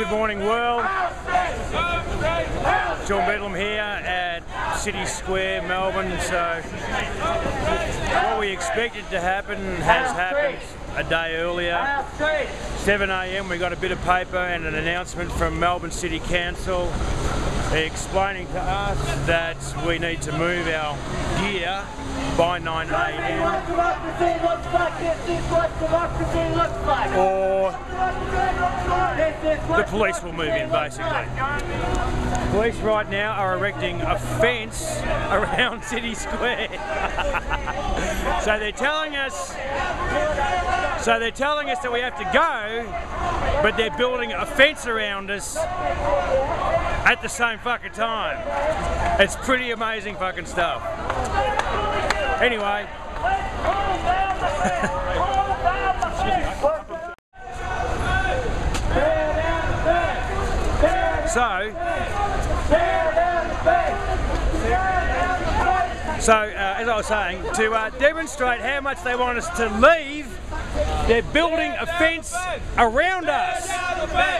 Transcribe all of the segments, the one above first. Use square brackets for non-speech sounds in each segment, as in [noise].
good morning world. Sean Bedlam here at City Square, Melbourne. So what we expected to happen has happened a day earlier. 7 a.m. we got a bit of paper and an announcement from Melbourne City Council explaining to us that we need to move our gear by 9 a.m. or the police will move in basically. Police right now are erecting a fence [laughs] around City Square. [laughs] so they're telling us so they're telling us that we have to go, but they're building a fence around us at the same fucking time. It's pretty amazing fucking stuff. Anyway. [laughs] so, so uh, as I was saying, to uh, demonstrate how much they want us to leave, they're building a fence around us.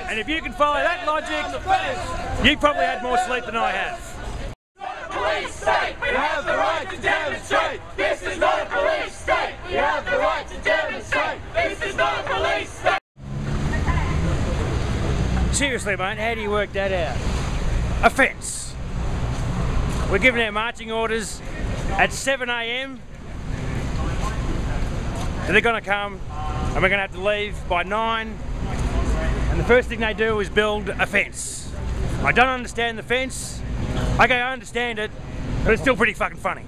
And if you can follow that logic, you probably had more sleep than I have. police state. We have the right to demonstrate. This is not a police state. We have the right to demonstrate. This is not a police state. Seriously, mate, how do you work that out? A fence. We're giving our marching orders at 7 a.m. They're going to come and we're to have to leave by 9. And the first thing they do is build a fence. I don't understand the fence. Okay, I understand it, but it's still pretty fucking funny.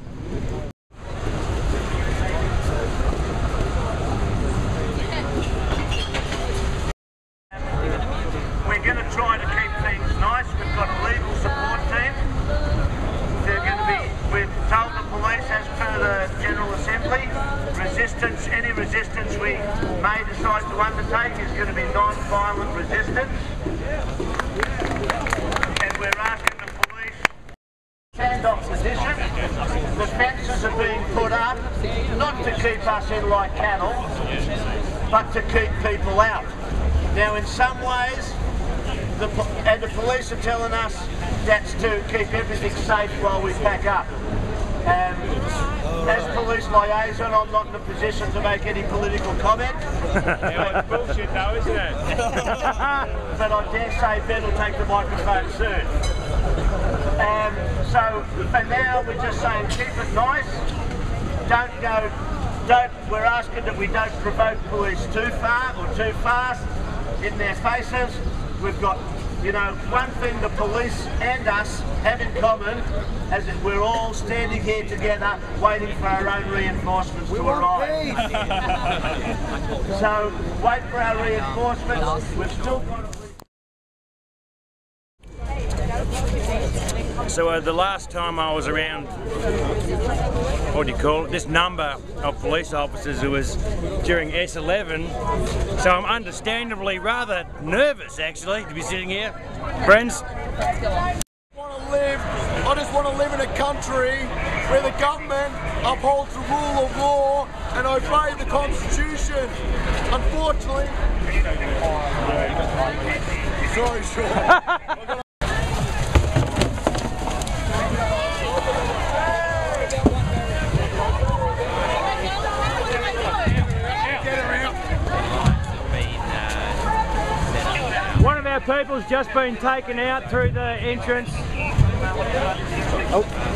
We're going to try to keep things nice. We've got a legal support team. They're going to be, we've told the police as per the General Assembly, resistance, any resistance we may decide to undertake is going to be non-violent resistance. And we're asking the police stand off position. The fences are being put up not to keep us in like cattle, but to keep people out. Now, in some ways, the, and the police are telling us that's to keep everything safe while we pack up. Um, as police liaison, I'm not in a position to make any political comment. [laughs] it's bullshit though, isn't it? [laughs] but I dare say Ben will take the microphone soon. Um, so for now, we're just saying keep it nice. Don't go. Don't. We're asking that we don't provoke police too far or too fast in their faces. We've got. You know, one thing the police and us have in common is that we're all standing here together waiting for our own reinforcements to arrive. [laughs] so wait for our reinforcements. We've still got. So uh, the last time I was around, what do you call it, this number of police officers, it was during S11. So I'm understandably rather nervous actually to be sitting here. Friends, want to live, I just want to live in a country where the government upholds the rule of law and obey the constitution. Unfortunately, [laughs] sorry, Sean. [laughs] one of our people's just been taken out through the entrance. Oh.